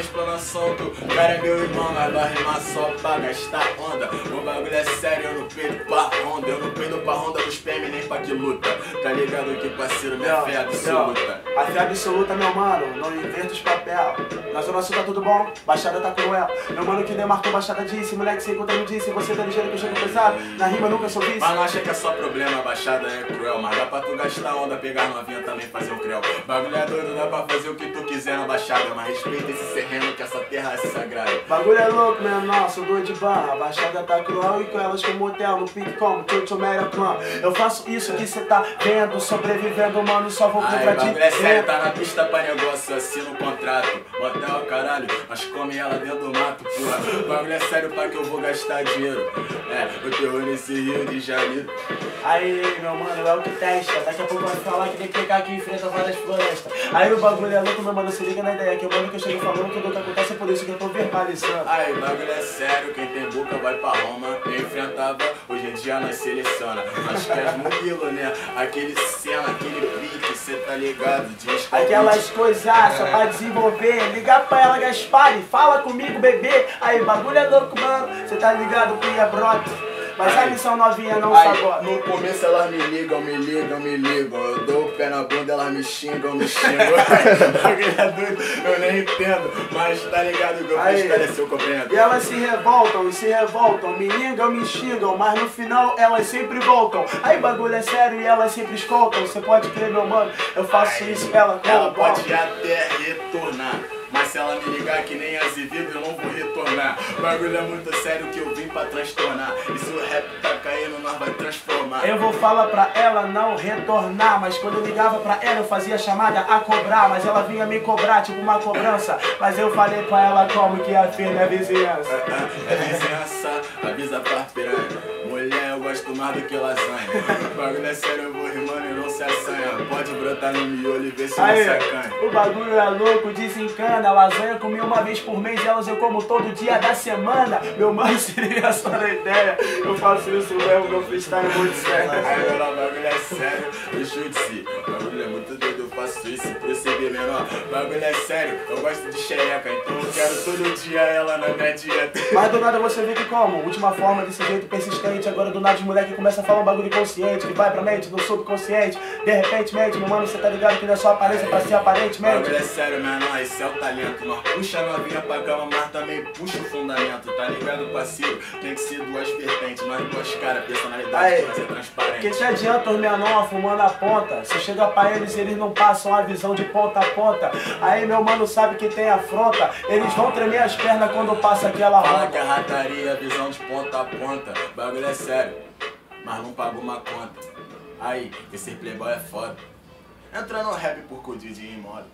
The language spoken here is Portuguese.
sem explanação do cara é meu irmão, mas vai rimar só pra gastar onda. O bagulho é sério, eu não Que luta. Tá ligado que parceiro, minha fé absoluta. A fé absoluta, meu mano, não inventa os papel. Na zona sul tá tudo bom, Baixada tá cruel. Meu mano que demarcou Baixada disse, moleque sem conta não disse, você tá ligeiro que eu chego pesado. Na rima nunca sou vice. Mas não acha que é só problema, Baixada é cruel. Mas dá pra tu gastar onda, pegar novinha também fazer um creu. Bagulho é doido, dá pra fazer o que tu quiser na Baixada. Mas respeita esse serreno que essa terra é sagrada. Bagulho é louco, meu nosso, doido de barra. A Baixada tá cruel e com elas como motel, no pique como Chucho Mera Clan. Eu faço isso que cê tá vendo, sobrevivendo, mano, só vou ti. bagulho é sério, tá na pista pra negócio, assina o contrato. Motel, caralho, nós come ela dentro do mato, porra. Bagulho é sério pra que eu vou gastar dinheiro. É, o terror nesse Rio de Janeiro. Aí, meu mano, é o que testa. Daqui a pouco vai falar que tem que pegar aqui em frente a várias florestas. Aí o bagulho é louco, meu mano, se liga na ideia. Que o mano que eu chego falando tudo o que acontece por isso que eu tô verbalizando. Aí, bagulho é sério, quem tem boca vai pra Roma. Eu enfrentava, hoje em dia nós seleciona. Acho que é Murilo, né? Aquele cena, aquele pique, cê tá ligado? Diz Aquelas coisaças pra desenvolver. Ligar pra ela, Gaspar, fala comigo, bebê. Aí, bagulho é louco, mano. Cê tá ligado que é brota. Mas a missão novinha não Aí, sabota. no começo elas me ligam, me ligam, me ligam. Eu dou o pé na bunda, elas me xingam, me xingam. Eu nem entendo. Mas tá ligado que eu vou esclarecer, eu compreendo. E elas se revoltam e se revoltam, me ligam, me xingam, mas no final elas sempre voltam. Aí bagulho é sério e elas sempre escoltam. Você pode crer, meu mano, eu faço isso, ela como Ela pode até retornar. Mas se ela me ligar que nem Azevedo, eu não vou retornar. Bagulho é muito sério que eu vim pra transtornar. E se o rap tá caindo, nós vai transformar. Eu vou falar pra ela não retornar, mas quando eu ligava pra ela eu fazia chamada a cobrar, mas ela vinha me cobrar, tipo uma cobrança. Mas eu falei pra ela como que a firma é vizinhança. É vizinhança, avisa pra piranha. Gosto mais do que lasanha. Bagulho é sério, eu vou rimando e não se assanha. Pode brotar no miolo e ver se não Aí, se acanha. o bagulho é louco, desencana. Lasanha comi uma vez por mês, elas eu como todo dia da semana. Meu mano, se liga só na ideia. Eu faço isso mesmo, meu freestyle é muito sério. Meu sério, deixa eu dizer. Bagulho é muito doido, eu faço isso e proceder menor. Bagulho é sério, eu gosto de xereca, então eu quero todo dia ela na minha dieta. Mas do nada você vê que como? Última forma desse jeito persistente. Agora do nada os moleque começa a falar um bagulho consciente que vai pra mente, do subconsciente. De repente, mente, meu mano, você tá ligado que não é só aparência pra ser aparentemente. Bagulho é sério, menor, esse é o talento. Nós puxa a novinha pra cama, mas também puxa o fundamento, tá ligado, parceiro? Tem que ser duas vertentes, nós duas caras, personalidade Aí. ser transparente. Que te adianta os menor fumando a ponta? Se chega pra eles, eles não passam a visão de ponta a ponta. Aí meu mano sabe que tem afronta. Eles vão tremer as pernas quando passa aquela Fala roda. que a rataria, visão de ponta a ponta. Bagulho é sério, mas não paga uma conta. Aí, esse playboy é foda. Entra no rap por Cudid em moda.